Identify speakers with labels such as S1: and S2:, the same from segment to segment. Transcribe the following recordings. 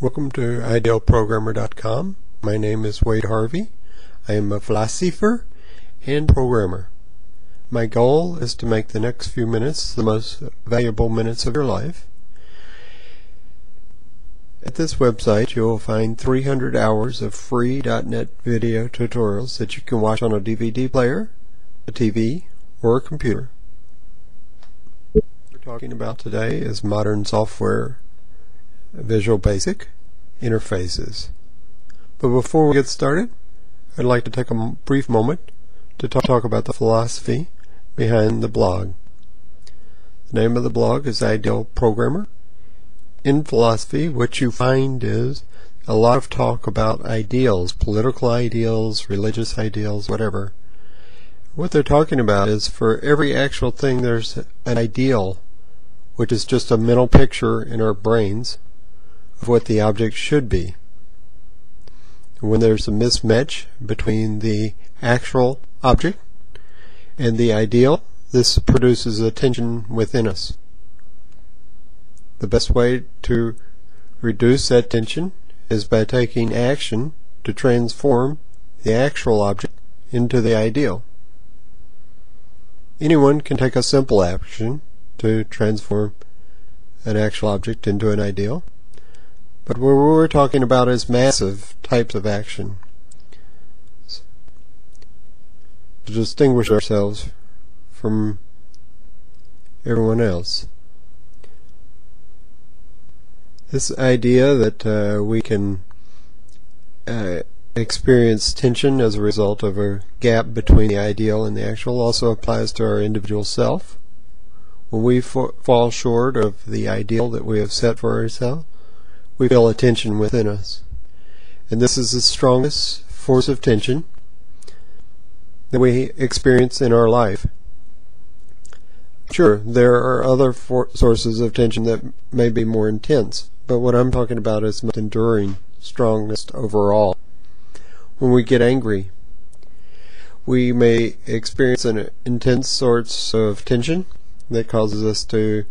S1: Welcome to idealprogrammer.com. My name is Wade Harvey. I am a philosopher and programmer. My goal is to make the next few minutes the most valuable minutes of your life. At this website you will find 300 hours of free .NET video tutorials that you can watch on a DVD player, a TV, or a computer. What we're talking about today is modern software Visual Basic interfaces. But before we get started, I'd like to take a brief moment to talk about the philosophy behind the blog. The name of the blog is Ideal Programmer. In philosophy, what you find is a lot of talk about ideals, political ideals, religious ideals, whatever. What they're talking about is for every actual thing there's an ideal, which is just a mental picture in our brains of what the object should be. When there's a mismatch between the actual object and the ideal, this produces a tension within us. The best way to reduce that tension is by taking action to transform the actual object into the ideal. Anyone can take a simple action to transform an actual object into an ideal. But what we're talking about is massive types of action. To distinguish ourselves from everyone else. This idea that uh, we can uh, experience tension as a result of a gap between the ideal and the actual also applies to our individual self. When we fall short of the ideal that we have set for ourselves, we feel a tension within us. And this is the strongest force of tension that we experience in our life. Sure, there are other sources of tension that may be more intense, but what I'm talking about is most enduring, strongest overall. When we get angry, we may experience an intense source of tension that causes us to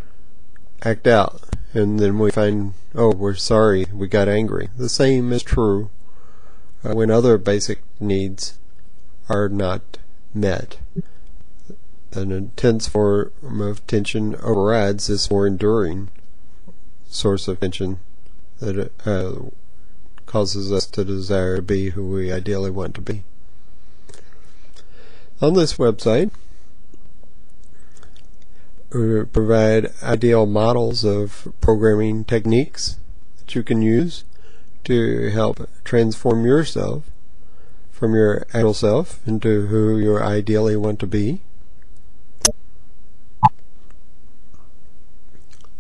S1: act out and then we find, oh, we're sorry, we got angry. The same is true uh, when other basic needs are not met. An intense form of tension overrides this more enduring source of tension that uh, causes us to desire to be who we ideally want to be. On this website, provide ideal models of programming techniques that you can use to help transform yourself from your actual self into who you ideally want to be.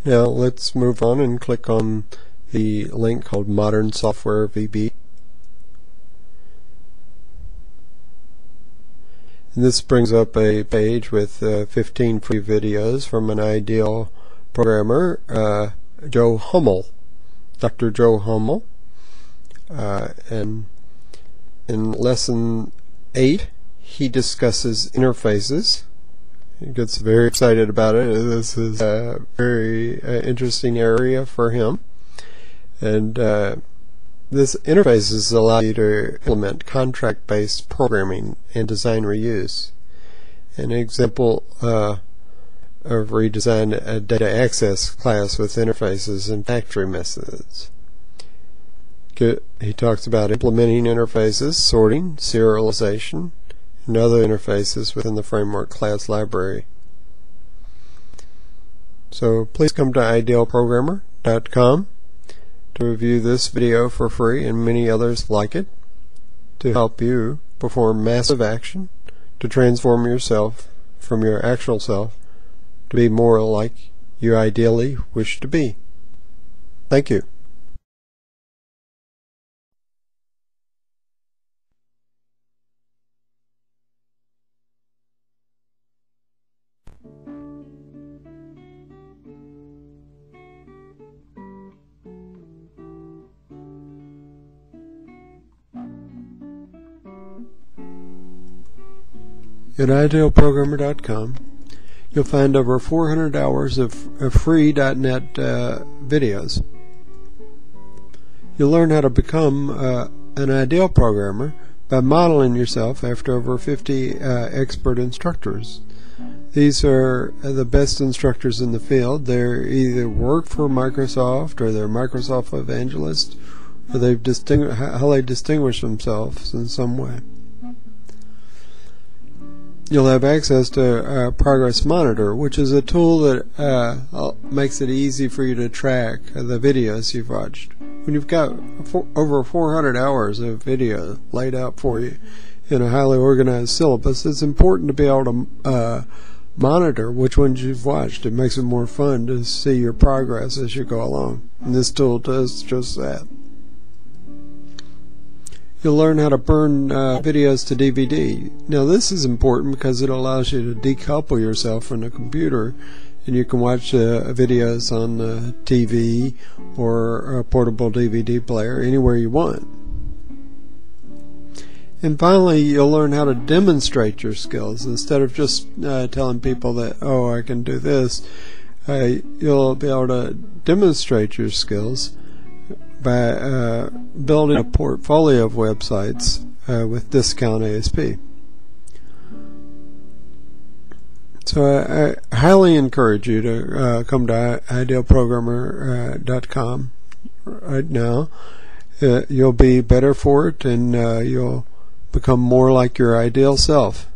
S1: Now let's move on and click on the link called Modern Software VB. This brings up a page with uh, 15 free videos from an ideal programmer, uh, Joe Hummel, Dr. Joe Hummel. Uh, and in lesson 8, he discusses interfaces. He gets very excited about it. This is a very uh, interesting area for him. And uh, this interfaces allow you to implement contract-based programming and design reuse. An example uh, of redesign a data access class with interfaces and factory methods. He talks about implementing interfaces, sorting, serialization, and other interfaces within the framework class library. So please come to idealprogrammer.com to review this video for free and many others like it to help you perform massive action to transform yourself from your actual self to be more like you ideally wish to be. Thank you. At idealprogrammer.com, you'll find over 400 hours of, of free .NET uh, videos. You'll learn how to become uh, an ideal programmer by modeling yourself after over 50 uh, expert instructors. These are the best instructors in the field. They either work for Microsoft or they're Microsoft evangelists or they've distingu- how they distinguish themselves in some way. You'll have access to a Progress Monitor, which is a tool that uh, makes it easy for you to track the videos you've watched. When you've got four, over 400 hours of video laid out for you in a highly organized syllabus, it's important to be able to uh, monitor which ones you've watched. It makes it more fun to see your progress as you go along. And this tool does just that. You'll learn how to burn uh, videos to DVD. Now this is important because it allows you to decouple yourself from the computer and you can watch uh, videos on the TV or a portable DVD player anywhere you want. And finally, you'll learn how to demonstrate your skills instead of just uh, telling people that, oh, I can do this. Uh, you'll be able to demonstrate your skills by uh, building a portfolio of websites uh, with Discount ASP. So I, I, highly encourage you to uh, come to idealprogrammer.com right now. Uh, you'll be better for it and you'll become more like your ideal self.